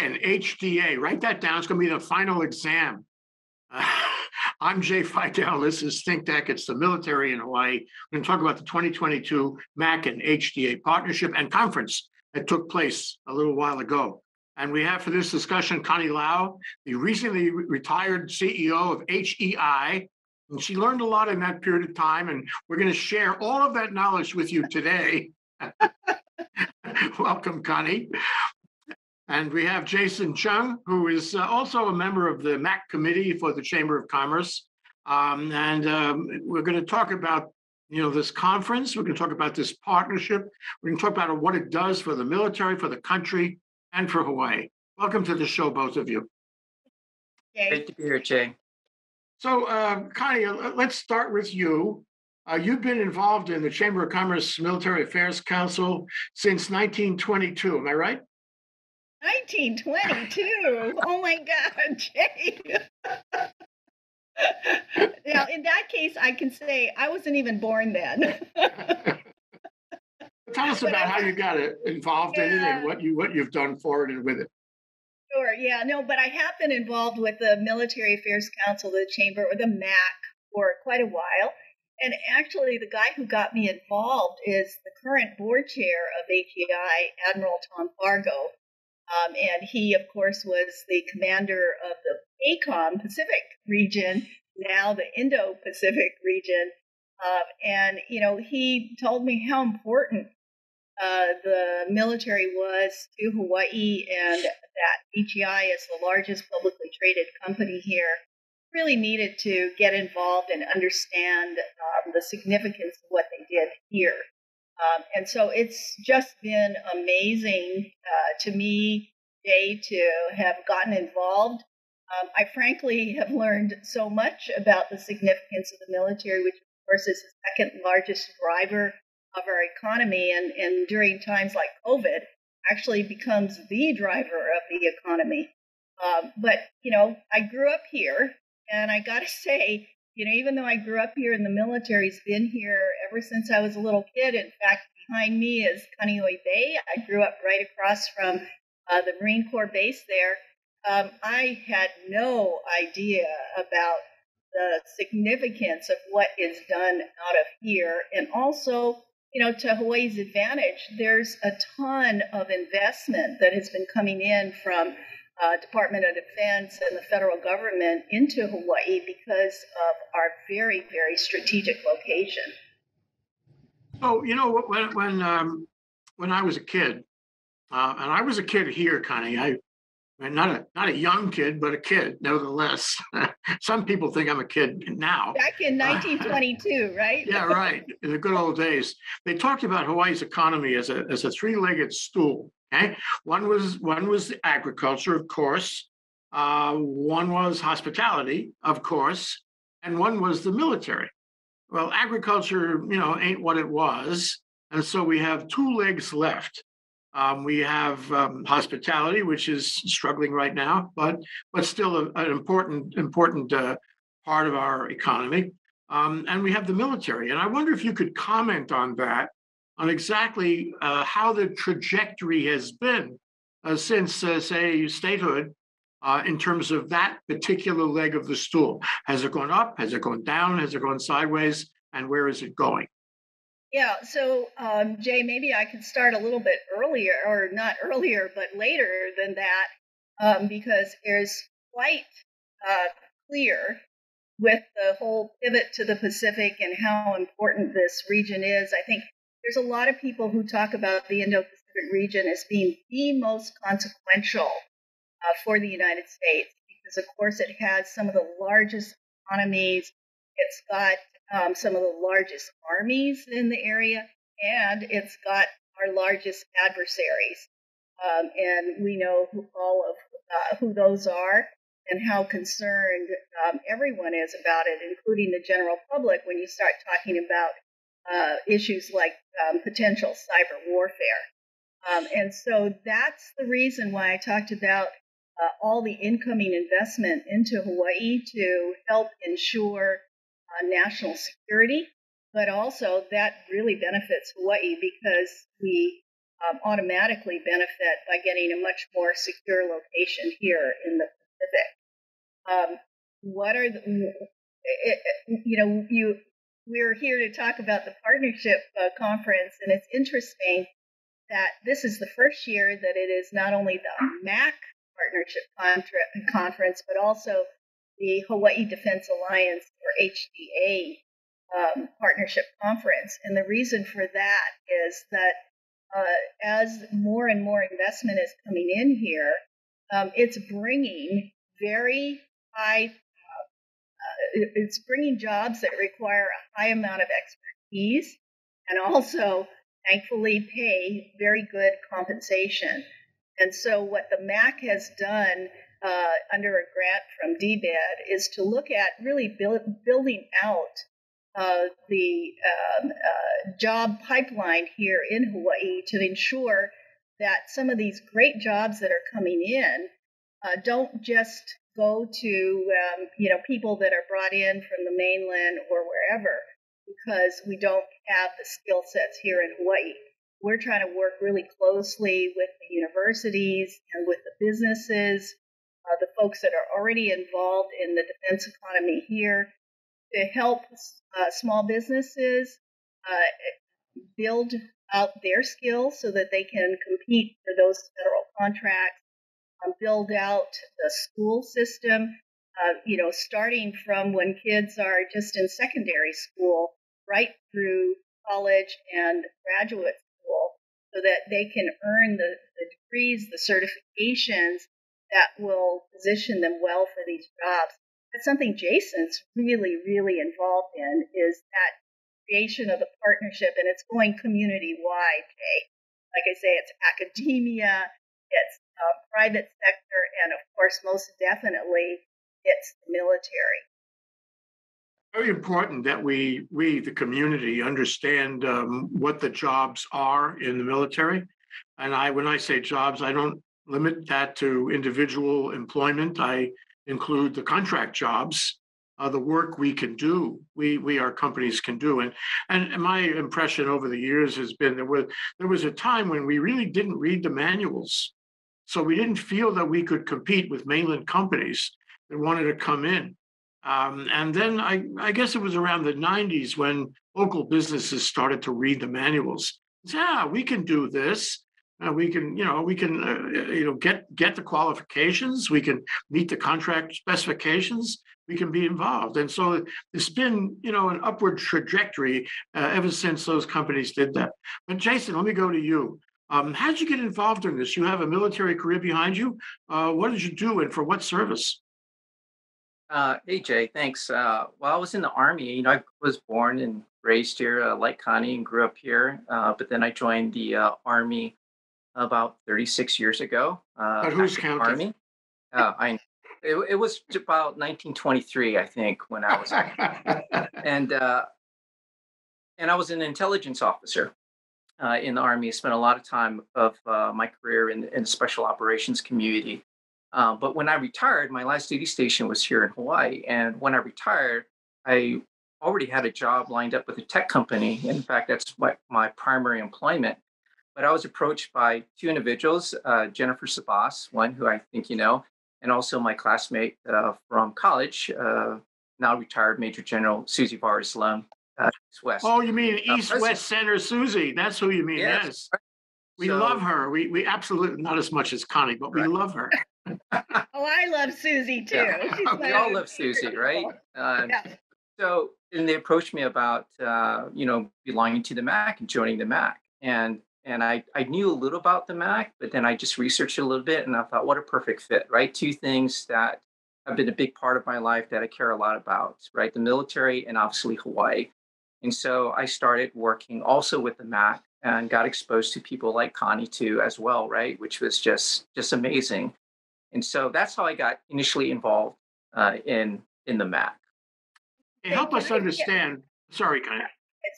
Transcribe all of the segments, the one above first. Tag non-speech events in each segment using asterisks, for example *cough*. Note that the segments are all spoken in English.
And HDA. Write that down. It's going to be the final exam. Uh, *laughs* I'm Jay Fidell. This is Think Tech. It's the military in Hawaii. We're going to talk about the 2022 MAC and HDA partnership and conference that took place a little while ago. And we have for this discussion Connie Lau, the recently retired CEO of HEI. And she learned a lot in that period of time. And we're going to share all of that knowledge with you today. *laughs* Welcome, Connie. And we have Jason Chung, who is uh, also a member of the MAC committee for the Chamber of Commerce. Um, and um, we're going to talk about you know this conference. We're going to talk about this partnership. We're going to talk about what it does for the military, for the country, and for Hawaii. Welcome to the show, both of you. Yay. Great to be here, Jay. So, uh, Connie, uh, let's start with you. Uh, you've been involved in the Chamber of Commerce Military Affairs Council since 1922. Am I right? 1922. oh my God, Jay. now, in that case, I can say I wasn't even born then. *laughs* Tell us about how you got involved in it and what you what you've done for it and with it. Sure. Yeah. No, but I have been involved with the Military Affairs Council, the Chamber, or the MAC, for quite a while. And actually, the guy who got me involved is the current board chair of HEI, Admiral Tom Fargo. Um, and he, of course, was the commander of the ACOM Pacific region, now the Indo Pacific region. Um, and, you know, he told me how important uh, the military was to Hawaii and that HEI is the largest publicly traded company here really needed to get involved and understand um, the significance of what they did here. Um, and so it's just been amazing uh, to me, Jay, to have gotten involved. Um, I frankly have learned so much about the significance of the military, which of course is the second largest driver of our economy, and, and during times like COVID, actually becomes the driver of the economy. Um, but you know, I grew up here, and I got to *laughs* say, you know, even though I grew up here and the military's been here ever since I was a little kid, in fact, behind me is Kaneohe Bay. I grew up right across from uh, the Marine Corps base there. Um, I had no idea about the significance of what is done out of here. And also, you know, to Hawaii's advantage, there's a ton of investment that has been coming in from uh, Department of Defense and the federal government into Hawaii because of our very, very strategic location. Oh, you know, when when um, when I was a kid, uh, and I was a kid here, Connie. I not a not a young kid, but a kid nevertheless. *laughs* Some people think I'm a kid now. Back in 1922, *laughs* right? yeah, right. In the good old days, they talked about Hawaii's economy as a as a three-legged stool. Okay, one was one was agriculture, of course. Uh, one was hospitality, of course, and one was the military. Well, agriculture, you know, ain't what it was, and so we have two legs left. Um, we have um, hospitality, which is struggling right now, but but still a, an important important uh, part of our economy. Um, and we have the military. And I wonder if you could comment on that on exactly uh, how the trajectory has been uh, since, uh, say, statehood uh, in terms of that particular leg of the stool. Has it gone up? Has it gone down? Has it gone sideways? And where is it going? Yeah, so um, Jay, maybe I could start a little bit earlier, or not earlier, but later than that, um, because it's quite uh, clear with the whole pivot to the Pacific and how important this region is. I think there's a lot of people who talk about the Indo Pacific region as being the most consequential uh, for the United States because, of course, it has some of the largest economies. It's got um, some of the largest armies in the area, and it's got our largest adversaries. Um, and we know who, all of uh, who those are and how concerned um, everyone is about it, including the general public, when you start talking about uh, issues like um, potential cyber warfare. Um, and so that's the reason why I talked about uh, all the incoming investment into Hawaii to help ensure uh, national security, but also that really benefits Hawaii because we um, automatically benefit by getting a much more secure location here in the Pacific. Um, what are the, it, you know, you we're here to talk about the partnership uh, conference, and it's interesting that this is the first year that it is not only the MAC partnership contra- conference, but also the Hawaii Defense Alliance or HDA um, partnership conference. And the reason for that is that uh, as more and more investment is coming in here, um, it's bringing very high, it's bringing jobs that require a high amount of expertise and also, thankfully, pay very good compensation. And so, what the MAC has done uh, under a grant from DBED is to look at really build, building out uh, the um, uh, job pipeline here in Hawaii to ensure that some of these great jobs that are coming in uh, don't just go to um, you know people that are brought in from the mainland or wherever because we don't have the skill sets here in Hawaii. We're trying to work really closely with the universities and with the businesses, uh, the folks that are already involved in the defense economy here to help uh, small businesses uh, build out their skills so that they can compete for those federal contracts, um, build out the school system, uh, you know, starting from when kids are just in secondary school right through college and graduate school so that they can earn the, the degrees, the certifications that will position them well for these jobs. That's something Jason's really, really involved in is that creation of the partnership, and it's going community wide. Jay, like I say, it's academia, it's uh, private sector, and of course, most definitely, it's the military. Very important that we, we, the community, understand um, what the jobs are in the military. And I, when I say jobs, I don't limit that to individual employment. I include the contract jobs, uh, the work we can do, we we our companies can do, and and my impression over the years has been there was there was a time when we really didn't read the manuals, so we didn't feel that we could compete with mainland companies that wanted to come in. Um, and then I, I guess it was around the 90s when local businesses started to read the manuals. Yeah, we can do this. Uh, we can, you know, we can, uh, you know, get get the qualifications. We can meet the contract specifications. We can be involved, and so it's been, you know, an upward trajectory uh, ever since those companies did that. But Jason, let me go to you. Um, how did you get involved in this? You have a military career behind you. Uh, what did you do, and for what service? Uh, hey Jay, thanks. Uh, well, I was in the army. You know, I was born and raised here, uh, like Connie, and grew up here. Uh, but then I joined the uh, army about 36 years ago. Uh, but who's counting? Army. Uh, I it, it, was about 1923, I think, when I was *laughs* and uh, and I was an intelligence officer uh, in the army. Spent a lot of time of uh, my career in, in the special operations community. Uh, but when I retired, my last duty station was here in Hawaii, and when I retired, I already had a job lined up with a tech company. In fact, that's my, my primary employment but I was approached by two individuals, uh, Jennifer Sabas, one who I think you know, and also my classmate uh, from college, uh, now retired Major General Susie Vares Lum, uh, East West. Oh, you mean uh, East West Center Susie? That's who you mean. Yes. yes. We so, love her. We we absolutely not as much as Connie, but we right. love her. *laughs* oh, I love Susie too. Yeah. *laughs* we all love Susie, right? Um, yeah. So, and they approached me about uh, you know belonging to the MAC and joining the MAC, and and I, I knew a little about the Mac, but then I just researched it a little bit and I thought, what a perfect fit, right? Two things that have been a big part of my life that I care a lot about, right? The military and obviously Hawaii. And so I started working also with the Mac and got exposed to people like Connie too as well, right? Which was just just amazing. And so that's how I got initially involved uh, in in the Mac. Hey, help us understand. Sorry, Connie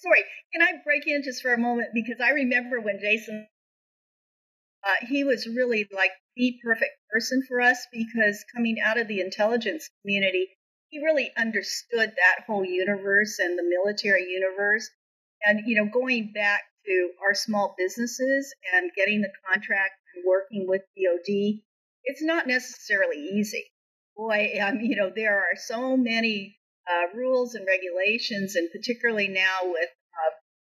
sorry, can I break in just for a moment? Because I remember when Jason, uh, he was really like the perfect person for us because coming out of the intelligence community, he really understood that whole universe and the military universe. And, you know, going back to our small businesses and getting the contract and working with DoD, it's not necessarily easy. Boy, um, you know, there are so many uh, rules and regulations, and particularly now with uh,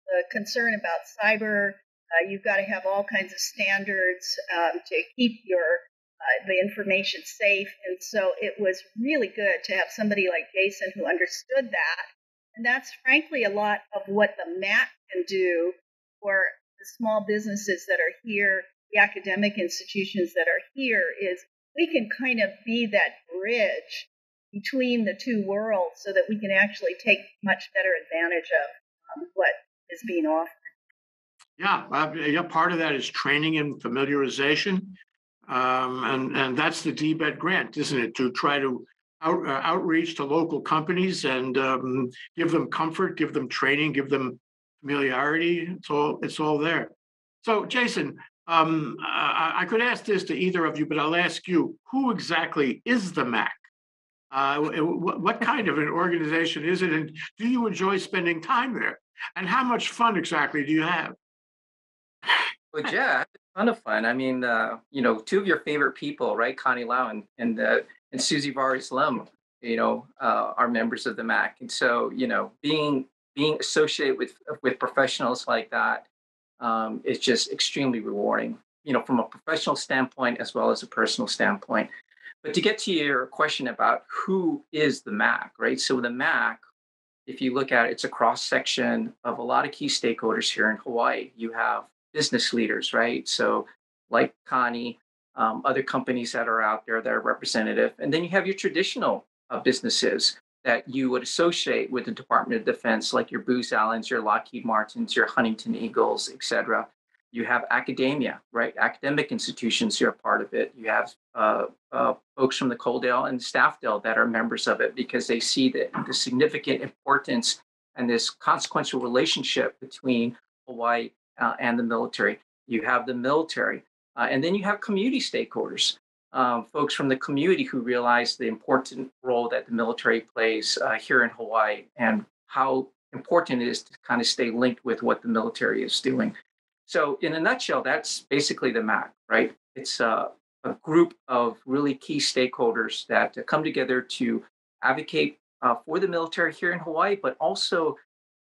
the concern about cyber, uh, you've got to have all kinds of standards um, to keep your uh, the information safe. And so it was really good to have somebody like Jason who understood that. And that's frankly a lot of what the MAC can do for the small businesses that are here, the academic institutions that are here, is we can kind of be that bridge between the two worlds so that we can actually take much better advantage of um, what is being offered. Yeah, uh, yeah. Part of that is training and familiarization, um, and and that's the DBED grant, isn't it? To try to out, uh, outreach to local companies and um, give them comfort, give them training, give them familiarity. It's all it's all there. So, Jason, um, I, I, could ask this to either of you, but I'll ask you: Who exactly is the MAC? Uh, what, what kind of an organization is it, and do you enjoy spending time there? And how much fun exactly do you have? Well, yeah, ton of fun. I mean, uh, you know, two of your favorite people, right? Connie Lau and and, uh, and Susie Vares Lum, you know, uh, are members of the MAC, and so you know, being being associated with with professionals like that um, is just extremely rewarding. You know, from a professional standpoint as well as a personal standpoint. But to get to your question about who is the MAC, right? So the MAC, if you look at it, it's a cross section of a lot of key stakeholders here in Hawaii. You have business leaders, right? So like Connie, um, other companies that are out there that are representative, and then you have your traditional uh, businesses that you would associate with the Department of Defense, like your Booz Allens, your Lockheed Martins, your Huntington Ingalls, et cetera. You have academia, right? Academic institutions who are part of it. You have uh, uh, folks from the CODELs and STAFFDELs that are members of it because they see the, the significant importance and this consequential relationship between Hawaii uh, and the military. You have the military, uh, and then you have community stakeholders um, folks from the community who realize the important role that the military plays uh, here in Hawaii and how important it is to kind of stay linked with what the military is doing. So, in a nutshell, that's basically the MAC, right? It's uh, a group of really key stakeholders that come together to advocate uh, for the military here in Hawaii, but also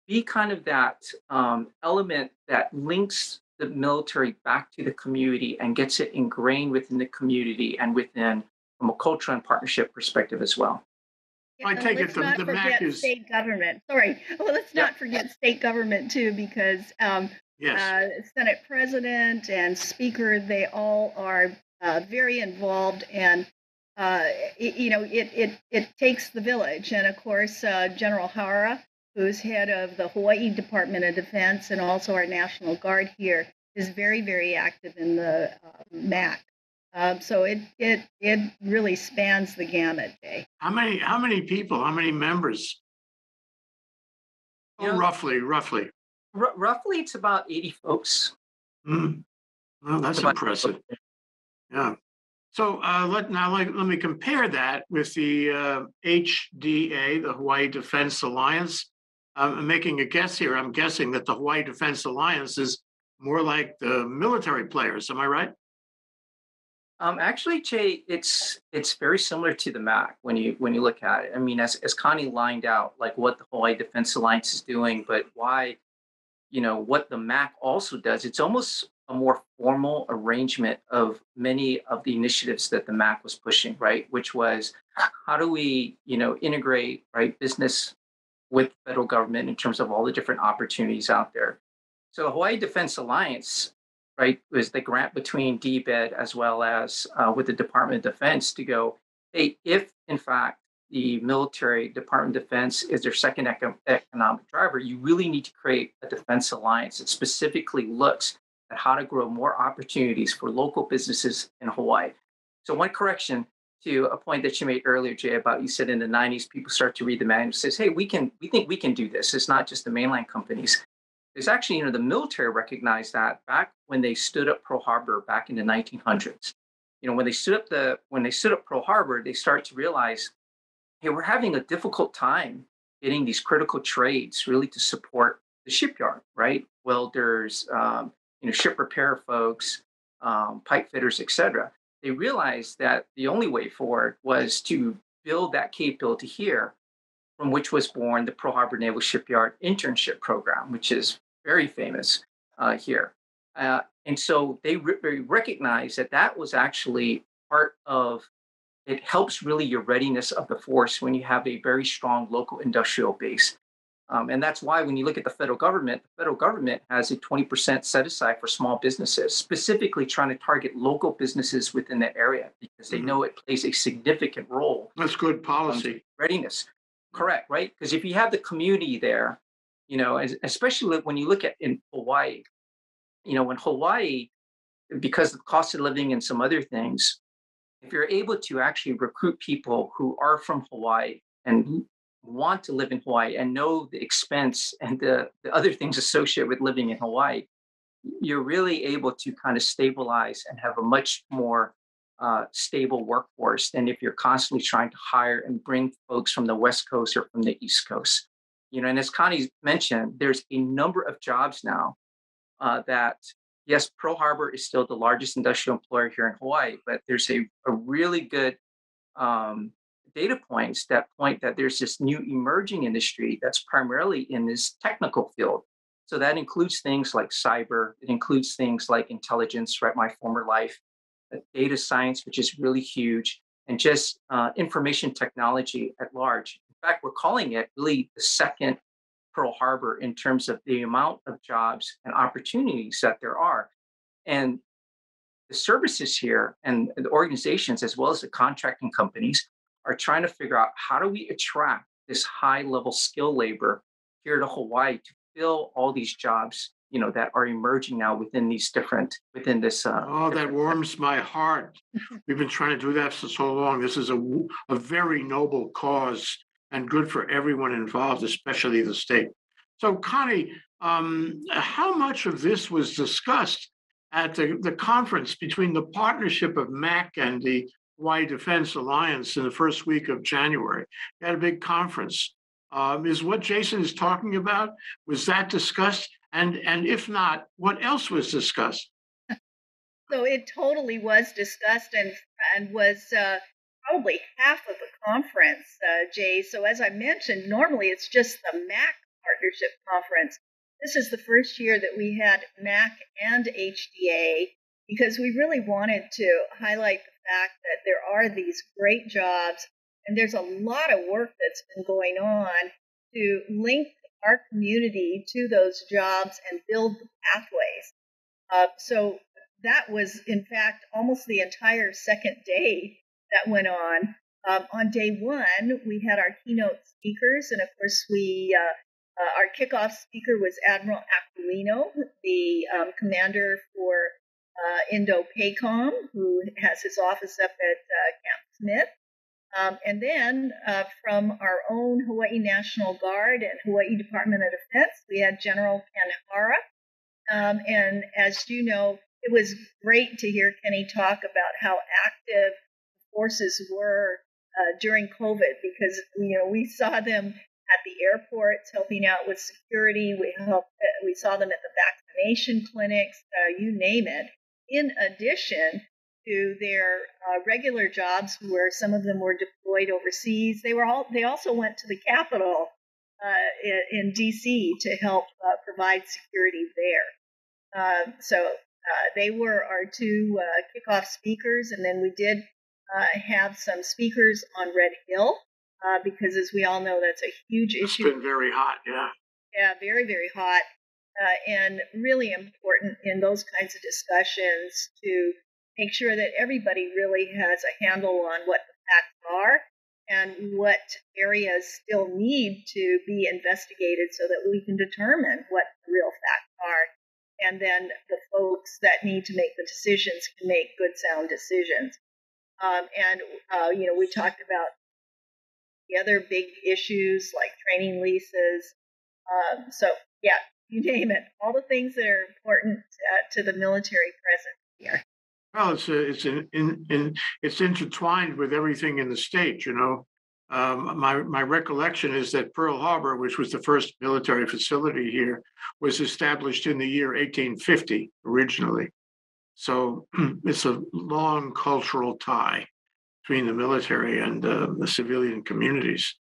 be kind of that um, element that links the military back to the community and gets it ingrained within the community and within from a cultural and partnership perspective as well. Yeah, I take it the, the forget MAC is state government. Sorry, well, let's yep. not forget state government too, because um, yes. uh, Senate President and Speaker, they all are uh, very involved, and uh, it, you know, it it it takes the village, and of course, uh, General Hara who's head of the Hawaii Department of Defense and also our National Guard here, is very, very active in the uh, MAC. Um, so it it it really spans the gamut, Jay. How many how many people? How many members? Oh, know, roughly, roughly. R- roughly, it's about eighty folks. Mm. Well, that's impressive. Yeah. So uh, let now let, let me compare that with the uh, HDA, the Hawaii Defense Alliance. I'm making a guess here. I'm guessing that the Hawaii Defense Alliance is more like the military players. Am I right? Um, actually, Jay, it's it's very similar to the MAC when you when you look at it. I mean, as as Connie lined out, like what the Hawaii Defense Alliance is doing, but why, you know, what the MAC also does. It's almost a more formal arrangement of many of the initiatives that the MAC was pushing, right? Which was how do we, you know, integrate right business with the federal government in terms of all the different opportunities out there. So Hawaii Defense Alliance, right, was the grant between DBED as well as uh, with the Department of Defense to go, hey, if in fact the military Department of Defense is their second eco- economic driver, you really need to create a defense alliance that specifically looks at how to grow more opportunities for local businesses in Hawaii. So one correction, to a point that you made earlier, Jay, about you said in the 90s, people start to read the manual says, hey, we can, we think we can do this. It's not just the mainland companies. There's actually, you know, the military recognized that back when they stood up Pearl Harbor back in the 1900s. You know, when they stood up the, when they stood up Pearl Harbor, they start to realize, hey, we're having a difficult time getting these critical trades really to support the shipyard, right? Welders, um, you know, ship repair folks, um, pipe fitters, etc. They realized that the only way forward was to build that capability here, from which was born the Pearl Harbor Naval Shipyard Internship Program, which is very famous uh, here. Uh, and so they re- recognized that that was actually part of it helps really your readiness of the force when you have a very strong local industrial base. Um, and that's why when you look at the federal government, the federal government has a 20% set aside for small businesses, specifically trying to target local businesses within that area because they mm-hmm. know it plays a significant role. That's good policy. Readiness. Correct, right? Because if you have the community there, you know, especially when you look at in Hawaii, you know, when Hawaii, because of the cost of living and some other things, if you're able to actually recruit people who are from Hawaii and want to live in Hawaii and know the expense and the, the other things associated with living in Hawaii, you're really able to kind of stabilize and have a much more uh, stable workforce than if you're constantly trying to hire and bring folks from the West Coast or from the East Coast. You know, and as Connie mentioned, there's a number of jobs now uh, that yes, Pearl Harbor is still the largest industrial employer here in Hawaii, but there's a, a really good um, data points that point that there's this new emerging industry that's primarily in this technical field. So that includes things like cyber, it includes things like intelligence, right? My former life, uh, data science, which is really huge, and just uh, information technology at large. In fact, we're calling it really the second Pearl Harbor in terms of the amount of jobs and opportunities that there are. And the services here and the organizations, as well as the contracting companies, are trying to figure out how do we attract this high level skill labor here to Hawaii to fill all these jobs you know that are emerging now within these different within this uh, oh that warms my heart *laughs* we've been trying to do that for so long this is a, a very noble cause and good for everyone involved, especially the state. So, Connie, um, how much of this was discussed at the, the conference between the partnership of MAC and the Hawaii Defense Alliance in the first week of January? You had a big conference. Um, is what Jason is talking about, was that discussed? And, and if not, what else was discussed? *laughs* So it totally was discussed and, and was uh, probably half of the conference, uh, Jay. So as I mentioned, normally it's just the MAC partnership conference. This is the first year that we had MAC and HDA because we really wanted to highlight the fact that there are these great jobs and there's a lot of work that's been going on to link our community to those jobs and build the pathways. Uh, so that was, in fact, almost the entire second day that went on. Um, on day one, we had our keynote speakers, and of course, we uh, uh, our kickoff speaker was Admiral Aquilino, the um, commander for uh, Indo-PACOM, who has his office up at uh, Camp Smith. Um, and then uh, from our own Hawaii National Guard and Hawaii Department of Defense, we had General Ken Hara. Um, and as you know, it was great to hear Kenny talk about how active forces were uh, during COVID because you know we saw them at the airports helping out with security. We helped, uh, we saw them at the vaccination clinics, uh, you name it. In addition to their uh, regular jobs, where some of them were deployed overseas, they were all they also went to the capital uh, in, in, D.C. to help uh, provide security there. Um, so they were our two kickoff speakers, and then we did uh, have some speakers on Red Hill uh, because, as we all know, that's a huge it's issue. It's been very hot, yeah. Yeah, very, very hot. Uh, and really important in those kinds of discussions to make sure that everybody really has a handle on what the facts are and what areas still need to be investigated so that we can determine what the real facts are. And then the folks that need to make the decisions can make good, sound decisions. Um, and, uh, you know, we talked about the other big issues like training leases. Um, so, yeah, you name it, all the things that are important uh, to the military presence here. Well, it's a, it's in, in, in, it's intertwined with everything in the state. You know, um, my, my recollection is that Pearl Harbor, which was the first military facility here, was established in the year 1850 originally. So *clears throat* it's a long cultural tie between the military and uh, the civilian communities.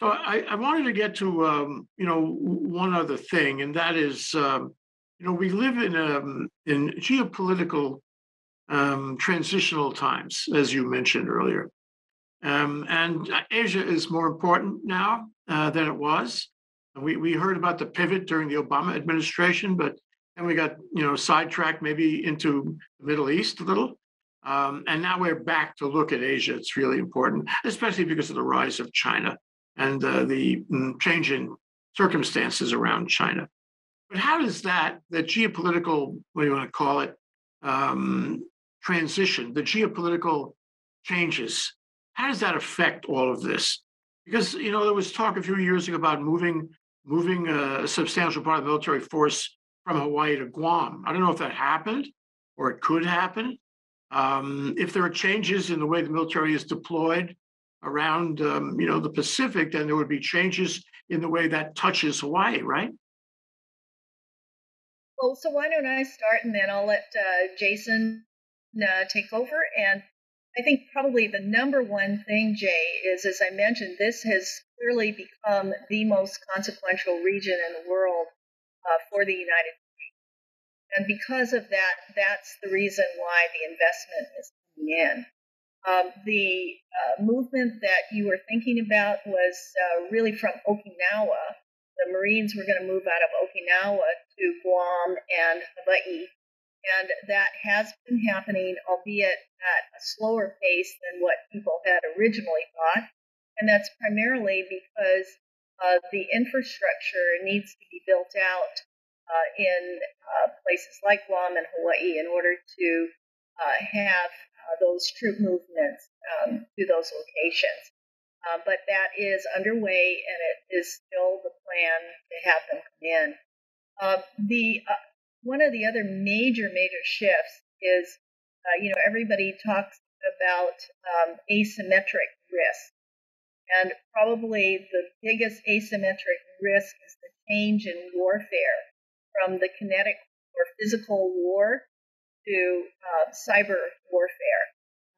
So I, I wanted to get to um, you know one other thing, and that is um, you know we live in um, in geopolitical um, transitional times, as you mentioned earlier, um, and Asia is more important now uh, than it was. We we heard about the pivot during the Obama administration, but then we got you know sidetracked maybe into the Middle East a little. Um, and now we're back to look at Asia. It's really important, especially because of the rise of China and uh, the mm, change in circumstances around China. But how does that, the geopolitical, what do you want to call it, um, transition, the geopolitical changes, how does that affect all of this? Because you know there was talk a few years ago about moving moving a substantial part of the military force from Hawaii to Guam. I don't know if that happened or it could happen. Um, if there are changes in the way the military is deployed around, um, you know, the Pacific, then there would be changes in the way that touches Hawaii, right? Well, so why don't I start and then I'll let uh, Jason uh, take over. And I think probably the number one thing, Jay, is as I mentioned, this has clearly become the most consequential region in the world uh, for the United States. And because of that, that's the reason why the investment is coming in. Um, the uh, movement that you were thinking about was uh, really from Okinawa. The Marines were going to move out of Okinawa to Guam and Hawaii. And that has been happening, albeit at a slower pace than what people had originally thought. And that's primarily because uh, the infrastructure needs to be built out uh, in uh, places like Guam and Hawaii in order to uh, have those troop movements um, to those locations. Uh, but that is underway, and it is still the plan to have them come in. Uh, the one of the other major major shifts is, you know, everybody talks about um, asymmetric risk, and probably the biggest asymmetric risk is the change in warfare from the kinetic or physical war to uh, cyber warfare.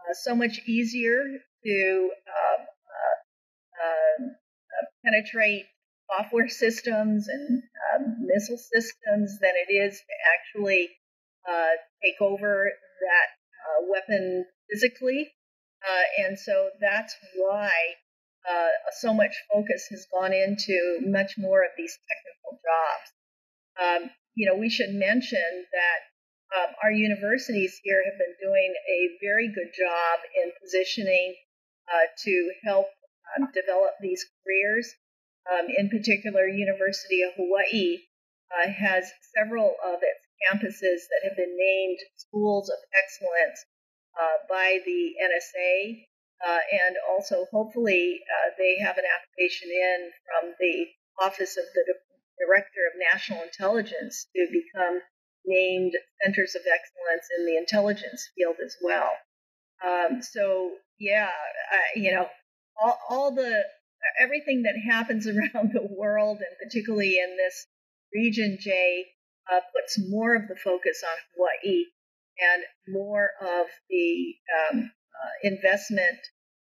Uh, so much easier to um, uh, um, uh, penetrate software systems and um, missile systems than it is to actually uh, take over that uh, weapon physically. and so that's why so much focus has gone into much more of these technical jobs. Um, you know, we should mention that um, our universities here have been doing a very good job in positioning uh, to help um, develop these careers. Um, in particular, University of Hawaii uh, has several of its campuses that have been named schools of excellence uh, by the NSA, uh, and also hopefully uh, they have an application in from the Office of the Director of National Intelligence to become named centers of excellence in the intelligence field as well. Um, so yeah, I, you know, all, all the everything that happens *laughs* around the world, and particularly in this region, Jay, uh, puts more of the focus on Hawaii and more of the um, uh, investment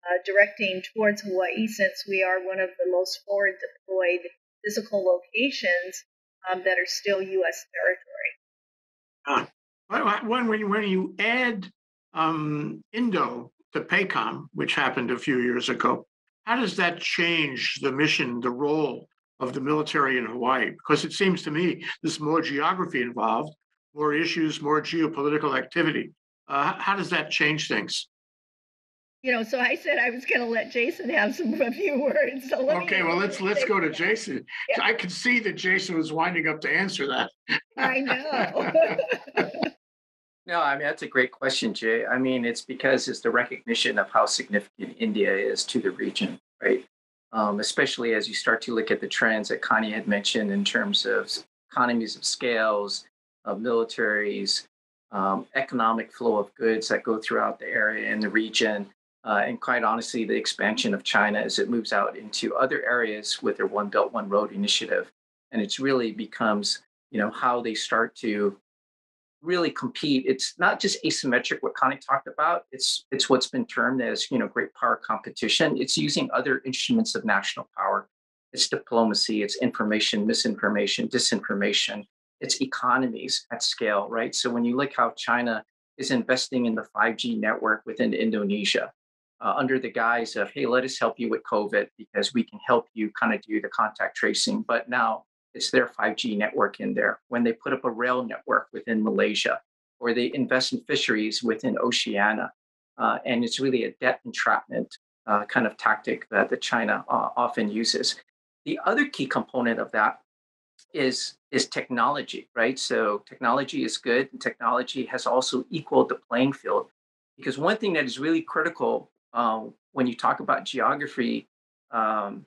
uh, directing towards Hawaii, since we are one of the most forward deployed physical locations um, that are still U.S. territory. Uh, when, when, when you add um, Indo to PACOM, which happened a few years ago, how does that change the mission, the role of the military in Hawaii? Because it seems to me there's more geography involved, more issues, more geopolitical activity. Uh, how does that change things? You know, so I said I was going to let Jason have some a few words. So okay, well let's let's go to Jason. Yeah. I could see that Jason was winding up to answer that. I *laughs* know. *laughs* no, I mean that's a great question, Jay. I mean it's because it's the recognition of how significant India is to the region, right? Um, especially as you start to look at the trends that Connie had mentioned in terms of economies of scales, of militaries, um, economic flow of goods that go throughout the area and the region uh, and quite honestly, the expansion of China as it moves out into other areas with their One Belt One Road initiative, and it's really becomes you know how they start to really compete. It's not just asymmetric what Connie talked about. It's it's what's been termed as you know great power competition. It's using other instruments of national power. It's diplomacy. It's information, misinformation, disinformation. It's economies at scale, right? So when you look how China is investing in the 5G network within Indonesia, uh, under the guise of, hey, let us help you with COVID because we can help you kind of do the contact tracing. But now it's their 5G network in there. When they put up a rail network within Malaysia, or they invest in fisheries within Oceania, uh, and it's really a debt entrapment uh, kind of tactic that, that China uh, often uses. The other key component of that is is technology, right? So technology is good, and technology has also equaled the playing field. Because one thing that is really critical uh, when you talk about geography um,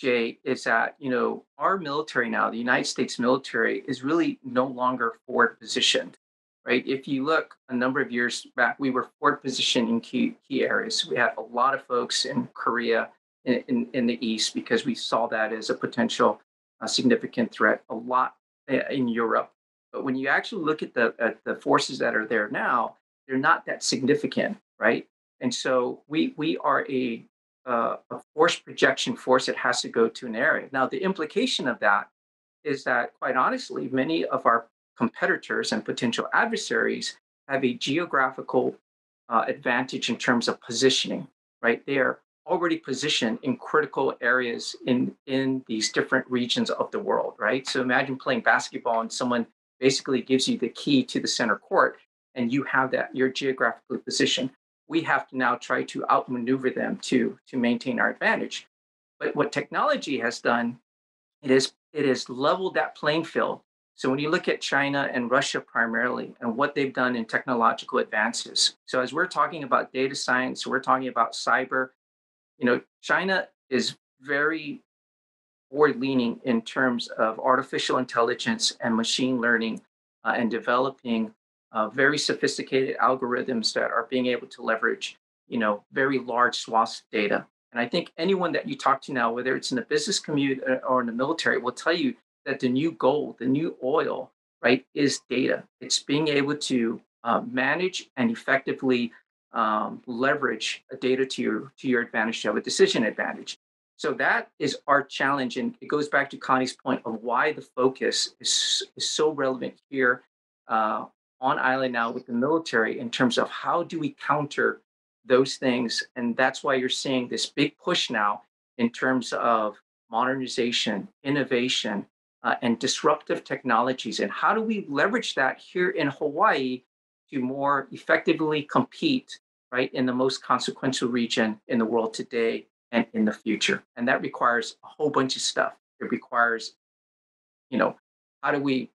Jay, is that you know our military now, the United States military, is really no longer forward positioned, right? If you look a number of years back, we were forward positioned in key key areas. We had a lot of folks in Korea, in, in, in the east, because we saw that as a potential uh, significant threat. A lot eh, in Europe, but when you actually look at the at the forces that are there now, they're not that significant, right? And so we we are a uh, a force projection force that has to go to an area. Now, the implication of that is that, quite honestly, many of our competitors and potential adversaries have a geographical uh, advantage in terms of positioning, right? They are already positioned in critical areas in, in these different regions of the world, right? So imagine playing basketball and someone basically gives you the key to the center court and you have that, you're geographically positioned we have to now try to outmaneuver them to to maintain our advantage. But what technology has done, it is it has leveled that playing field. So when you look at China and Russia primarily and what they've done in technological advances. So as we're talking about data science, we're talking about cyber, you know, China is very forward leaning in terms of artificial intelligence and machine learning uh, and developing uh, very sophisticated algorithms that are being able to leverage, you know, very large swaths of data. And I think anyone that you talk to now, whether it's in the business community uh, or in the military, will tell you that the new gold, the new oil, right, is data. It's being able to uh, manage and effectively um, leverage data to your to your advantage to have a decision advantage. So that is our challenge, and it goes back to Connie's point of why the focus is, is so relevant here uh, on island now with the military in terms of how do we counter those things? And that's why you're seeing this big push now in terms of modernization innovation uh, and disruptive technologies. And how do we leverage that here in hawaii to more effectively compete right in the most consequential region in the world today and in the future? And that requires a whole bunch of stuff. It requires you know how do we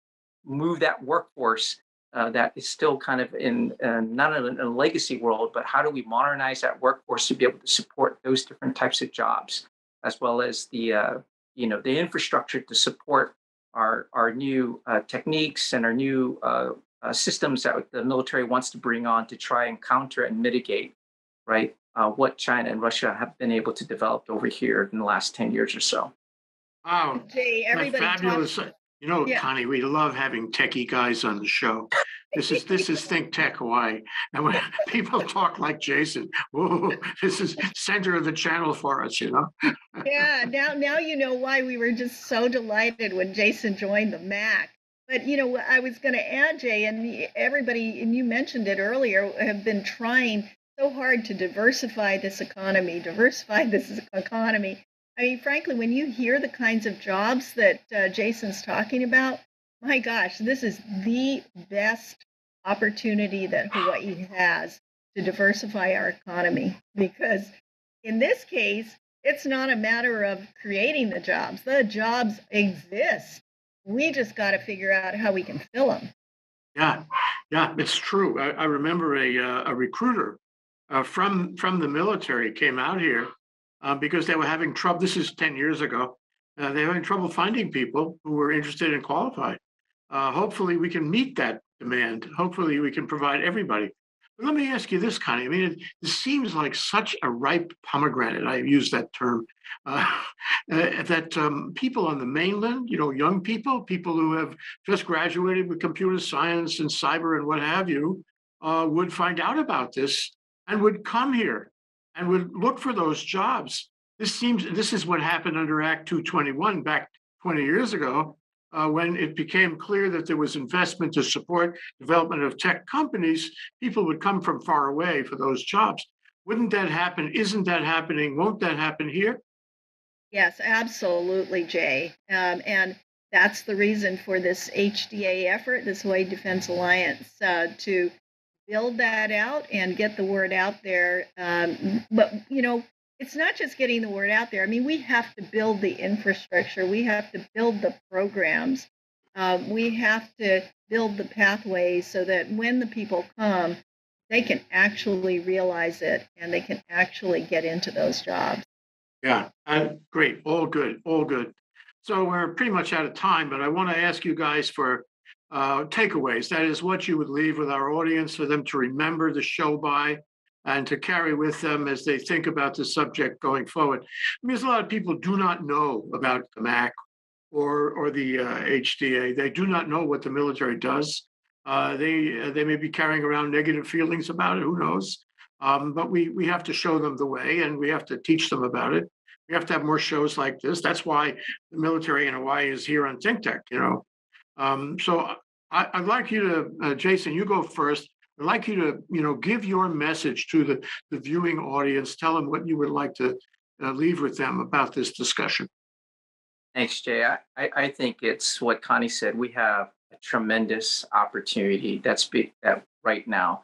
move that workforce uh, that is still kind of in uh, not in a legacy world, but how do we modernize that workforce to be able to support those different types of jobs, as well as the uh, you know the infrastructure to support our our new uh, techniques and our new uh, uh, systems that the military wants to bring on to try and counter and mitigate, right? what China and Russia have been able to develop over here in the last ten years or so. Wow, Jay, everybody fabulous! talks- You know, Yeah. Connie, we love having techie guys on the show. This is this is Think Tech Hawaii, and when *laughs* people talk like Jason, whoa, this is center of the channel for us. You know. yeah, now now you know why we were just so delighted when Jason joined the MAC. But you know, I was going to add, Jay, and everybody, and you mentioned it earlier, have been trying so hard to diversify this economy, diversify this economy. I mean, frankly, when you hear the kinds of jobs that uh, Jason's talking about, my gosh, this is the best opportunity that Hawaii has to diversify our economy because in this case, it's not a matter of creating the jobs. The jobs exist. We just got to figure out how we can fill them. Yeah, yeah, it's true. I, I remember a uh, a recruiter uh, from from the military came out here uh, because they were having trouble. This is ten years ago. Uh, they were having trouble finding people who were interested and qualified. Uh, hopefully, we can meet that demand. Hopefully, we can provide everybody. But let me ask you this, Connie. I mean, it, it seems like such a ripe pomegranate. I use that term. *laughs* Uh, uh, that um, people on the mainland, you know, young people, people who have just graduated with computer science and cyber and what have you, uh, would find out about this and would come here and would look for those jobs. This seems this is what happened under Act 221 back 20 years ago uh, when it became clear that there was investment to support development of tech companies, people would come from far away for those jobs. Wouldn't that happen? Isn't that happening? Won't that happen here? Yes, absolutely, Jay. Um, and that's the reason for this HDA effort, this Hawaii Defense Alliance, uh, to build that out and get the word out there. Um, but, you know, it's not just getting the word out there. I mean, we have to build the infrastructure, we have to build the programs, uh, we have to build the pathways so that when the people come, they can actually realize it and they can actually get into those jobs. Yeah, uh, great. All good. All good. So we're pretty much out of time, but I want to ask you guys for uh, takeaways. That is what you would leave with our audience for them to remember the show by and to carry with them as they think about the subject going forward. Because a lot of people do not know about the MAC or or the uh, HDA. They do not know what the military does. Uh, they uh, they may be carrying around negative feelings about it. Who knows? Um, but we we have to show them the way, and we have to teach them about it. We have to have more shows like this. That's why the military in Hawaii is here on Think Tech. You know, um, so I, would like you to, uh, Jason, you go first. I'd like you to, you know, give your message to the, the viewing audience. Tell them what you would like to uh, leave with them about this discussion. Thanks, Jay. I, I think it's what Connie said. We have a tremendous opportunity that's be, that right now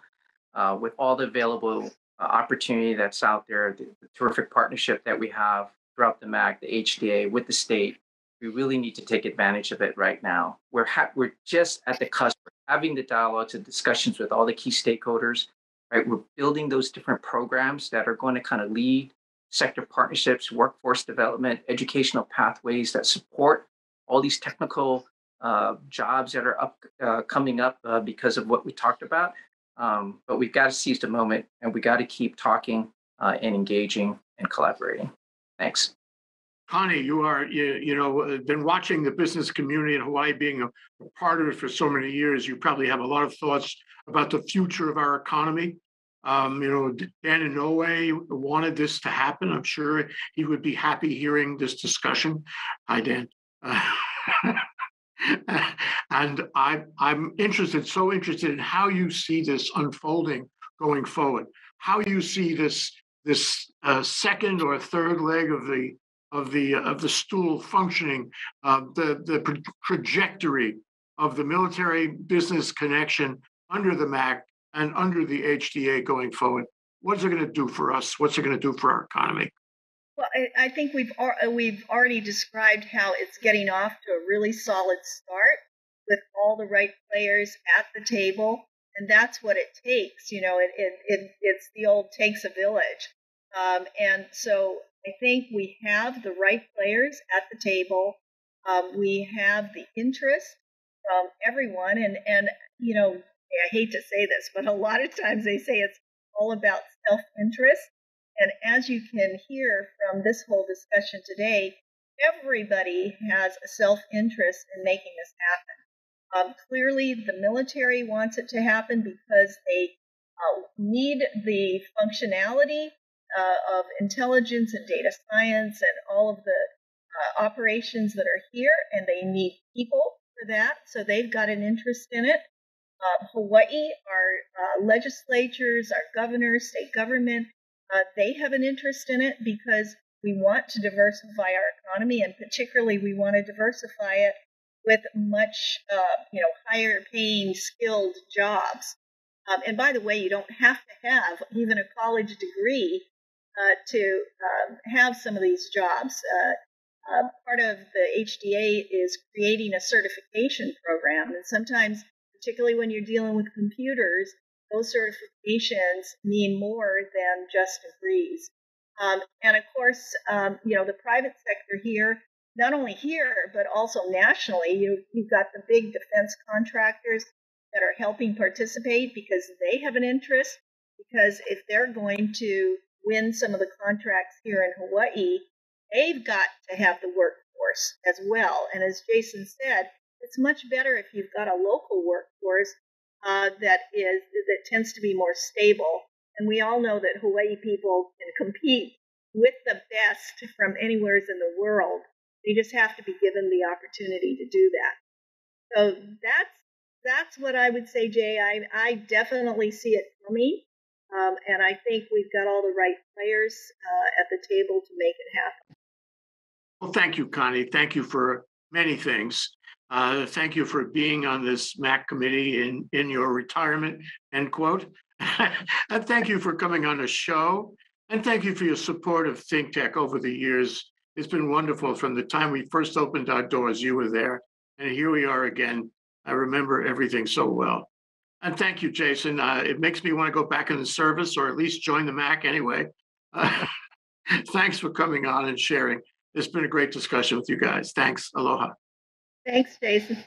uh, with all the available uh, opportunity that's out there, the, the, terrific partnership that we have throughout the MAC, the HDA with the state. We really need to take advantage of it right now. We're ha- we're just at the cusp of having the dialogues and discussions with all the key stakeholders, right? We're building those different programs that are going to kind of lead sector partnerships, workforce development, educational pathways that support all these technical uh, jobs that are up uh, coming up uh, because of what we talked about. Um, but we've got to seize the moment and we got to keep talking uh, and engaging and collaborating. Thanks. Connie, you are, you, you know, uh, been watching the business community in Hawaii, being a, a, part of it for so many years. You probably have a lot of thoughts about the future of our economy. Um, you know, Dan Inouye wanted this to happen. I'm sure he would be happy hearing this discussion. Hi, Dan. Uh, *laughs* and I, I'm interested, so interested in how you see this unfolding going forward. How you see this this uh, second or third leg of the of the of the stool functioning, uh, the the trajectory of the military business connection under the MAC and under the HDA going forward. What's it going to do for us? What's it going to do for our economy? Well, I, think we've uh, we've already described how it's getting off to a really solid start with all the right players at the table, and that's what it takes. You know, it, it, it it's the old takes a village, um, and so I think we have the right players at the table. Um, we have the interest from everyone, and and you know, I hate to say this, but a lot of times they say it's all about self-interest. And as you can hear from this whole discussion today, everybody has a self-interest in making this happen. Um, clearly, the military wants it to happen because they uh, need the functionality uh, of intelligence and data science and all of the uh, operations that are here, and they need people for that. So they've got an interest in it. Uh, Hawaii, our uh, legislatures, our governors, state government, uh, they have an interest in it because we want to diversify our economy, and particularly we want to diversify it with much, uh, you know, higher paying, skilled jobs. Um, and by the way, you don't have to have even a college degree uh, to um, have some of these jobs. Uh, uh, part of the HDA is creating a certification program, and sometimes, particularly when you're dealing with computers, those certifications mean more than just degrees. Um, and of course, um, you know, the private sector here, not only here, but also nationally, you, you've got the big defense contractors that are helping participate because they have an interest because if they're going to win some of the contracts here in Hawaii, they've got to have the workforce as well. And as Jason said, it's much better if you've got a local workforce uh, that is that tends to be more stable. And we all know that Hawaii people can compete with the best from anywheres in the world. They just have to be given the opportunity to do that. So that's that's what I would say, Jay. I I definitely see it coming, um, and I think we've got all the right players uh, at the table to make it happen. Well, thank you, Connie. Thank you for many things. Uh, thank you for being on this MAC committee in, in your retirement, end quote. *laughs* and thank you for coming on the show. And thank you for your support of ThinkTech over the years. It's been wonderful from the time we first opened our doors, you were there. And here we are again. I remember everything so well. And thank you, Jason. Uh, it makes me want to go back in the service or at least join the MAC anyway. Uh, *laughs* thanks for coming on and sharing. It's been a great discussion with you guys. Thanks. Aloha. Thanks, Jason.